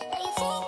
Are you thinking?